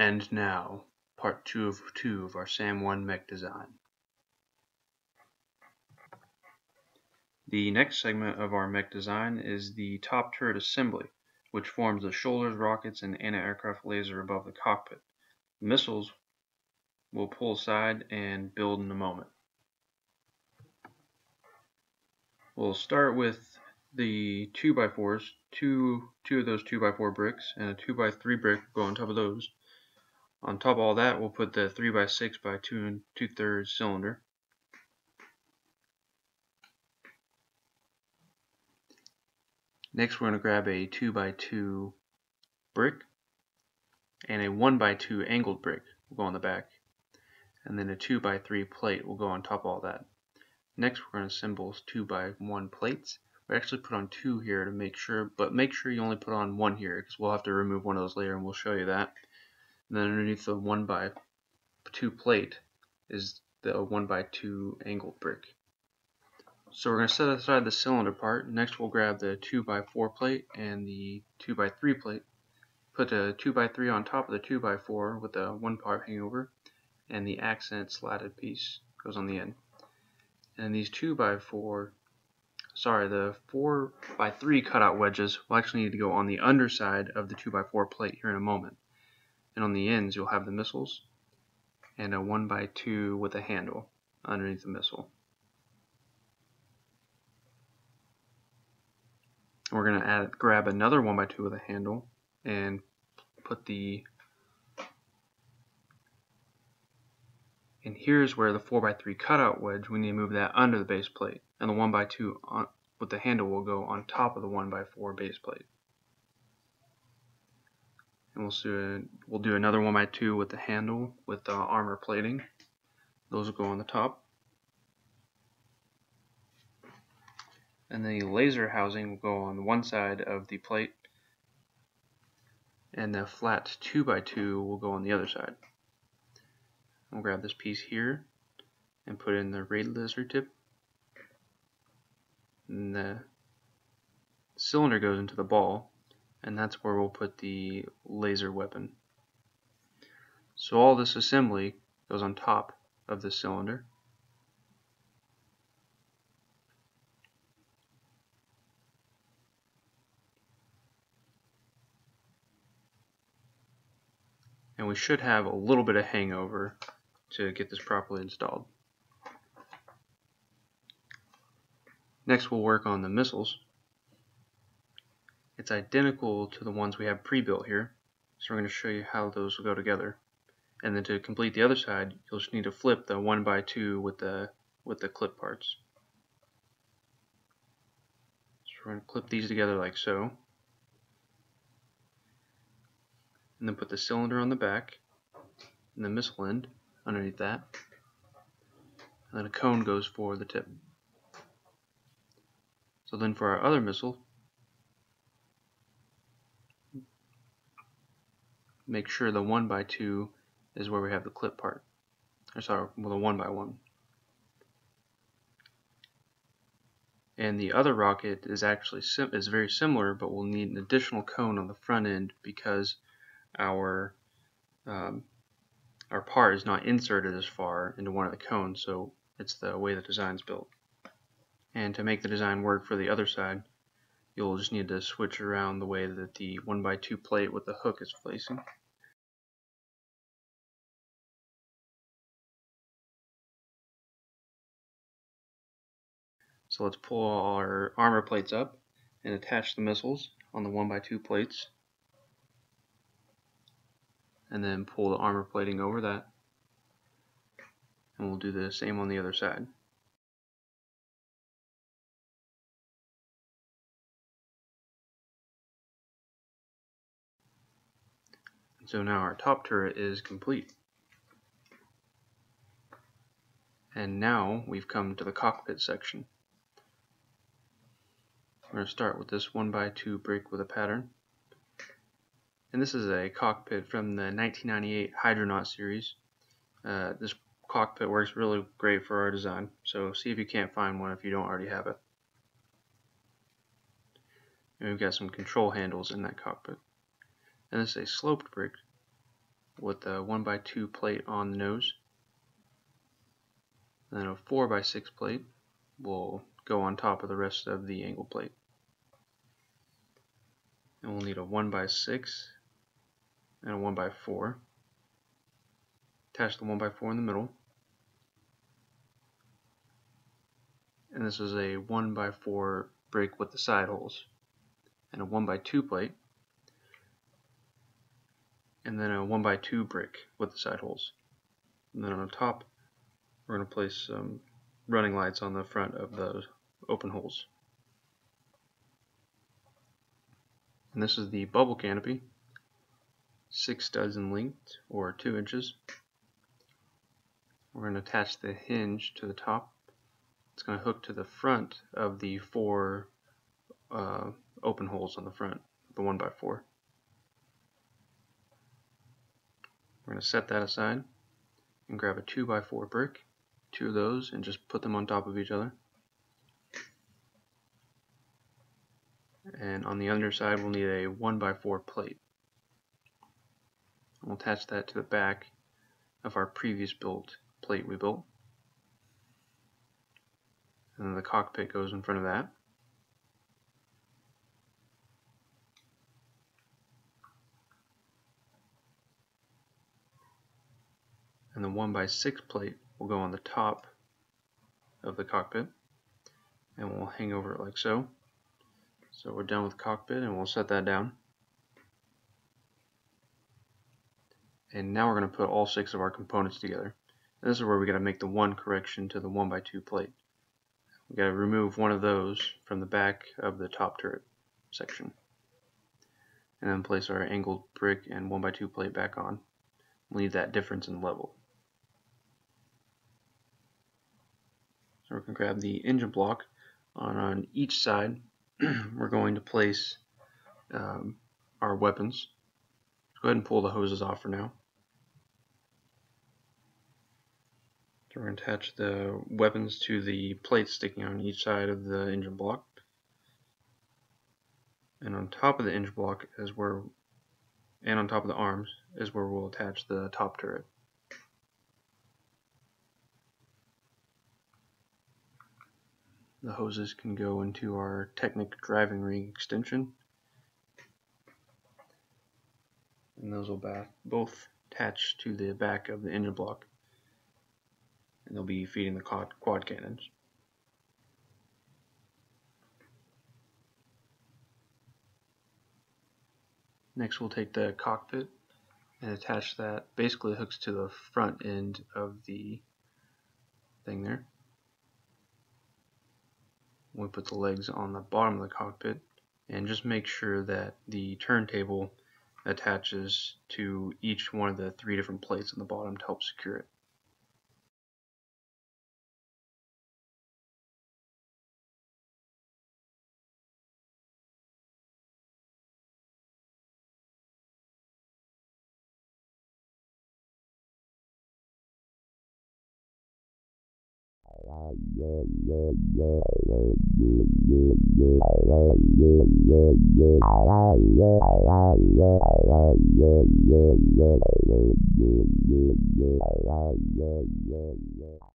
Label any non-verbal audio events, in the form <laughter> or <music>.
And now, part 2 of 2 of our SAM-1 mech design. The next segment of our mech design is the top turret assembly, which forms the shoulders, rockets, and anti-aircraft laser above the cockpit. The missiles will pull aside and build in a moment. We'll start with the 2x4s, two, two of those 2x4 bricks, and a 2x3 brick will go on top of those. On top of all that, we'll put the 3x6 by 2 and 2 thirds cylinder. Next, we're going to grab a 2x2 brick and a 1x2 angled brick will go on the back. And then a 2x3 plate will go on top of all that. Next, we're going to assemble 2x1 plates. We actually put on two here to make sure, but make sure you only put on one here because we'll have to remove one of those later and we'll show you that. And then underneath the 1 by 2 plate is the 1 by 2 angled brick. So we're going to set aside the cylinder part. Next we'll grab the 2 by 4 plate and the 2 by 3 plate. Put the 2 by 3 on top of the 2 by 4 with the one part hangover and the accent slatted piece goes on the end. And these 2 by 4 sorry, the 4 by 3 cutout wedges will actually need to go on the underside of the 2 by 4 plate here in a moment and on the ends you'll have the missiles and a 1 by 2 with a handle underneath the missile. We're going to add grab another 1 by 2 with a handle and put the and here's where the 4 by 3 cutout wedge we need to move that under the base plate and the 1 by 2 on, with the handle will go on top of the 1 by 4 base plate and we'll do, uh, we'll do another one by two with the handle with the armor plating. Those will go on the top. And the laser housing will go on one side of the plate. And the flat 2 by 2 will go on the other side. We'll grab this piece here and put in the raid laser tip. And the cylinder goes into the ball and that's where we'll put the laser weapon. So all this assembly goes on top of the cylinder. And we should have a little bit of hangover to get this properly installed. Next we'll work on the missiles. It's identical to the ones we have pre-built here. So we're going to show you how those will go together. And then to complete the other side, you'll just need to flip the 1 by 2 with the with the clip parts. So we're going to clip these together like so. And then put the cylinder on the back and the missile end underneath that. And then a cone goes for the tip. So then for our other missile, make sure the 1 by 2 is where we have the clip part. Or sorry, well, the 1 by 1. And the other rocket is actually is very similar, but we'll need an additional cone on the front end because our um, our part is not inserted as far into one of the cones, so it's the way the design is built. And to make the design work for the other side, you'll just need to switch around the way that the 1 by 2 plate with the hook is facing. So let's pull our armor plates up and attach the missiles on the 1x2 plates. And then pull the armor plating over that. And we'll do the same on the other side. So now our top turret is complete. And now we've come to the cockpit section. We're going to start with this 1x2 brick with a pattern. And this is a cockpit from the 1998 Hydronaut series. Uh, this cockpit works really great for our design, so see if you can't find one if you don't already have it. And we've got some control handles in that cockpit. And this is a sloped brick with a 1 by 2 plate on the nose. And then a 4 by 6 plate will go on top of the rest of the angle plate. And we'll need a 1 by 6 and a 1 by 4 Attach the 1 by 4 in the middle. And this is a 1 by 4 brick with the side holes. And a 1 by 2 plate. And then a 1 by 2 brick with the side holes. And then on the top, we're going to place some running lights on the front of the open holes. And this is the bubble canopy, 6 studs in length, or 2 inches. We're going to attach the hinge to the top. It's going to hook to the front of the four uh, open holes on the front, the 1 by 4 We're going to set that aside and grab a 2 by 4 brick, two of those, and just put them on top of each other. And on the underside, we'll need a 1 by 4 plate. We'll attach that to the back of our previous built plate we built. And then the cockpit goes in front of that. And the 1 by 6 plate will go on the top of the cockpit and we'll hang over it like so. So we're done with cockpit and we'll set that down. And now we're going to put all six of our components together. This is where we got to make the one correction to the 1 by 2 plate. We got to remove one of those from the back of the top turret section. And then place our angled brick and 1 by 2 plate back on. Leave that difference in level. So we're going to grab the engine block on, on each side. <clears throat> we're going to place um, our weapons. Go ahead and pull the hoses off for now. So we're going to attach the weapons to the plates sticking on each side of the engine block. And on top of the engine block is where, and on top of the arms, is where we'll attach the top turret. The hoses can go into our Technic driving ring extension. And those will both attach to the back of the engine block and they'll be feeding the quad, quad cannons. Next we'll take the cockpit and attach that, basically hooks to the front end of the thing there. We put the legs on the bottom of the cockpit and just make sure that the turntable attaches to each one of the three different plates on the bottom to help secure it. Yeah, yeah, yeah.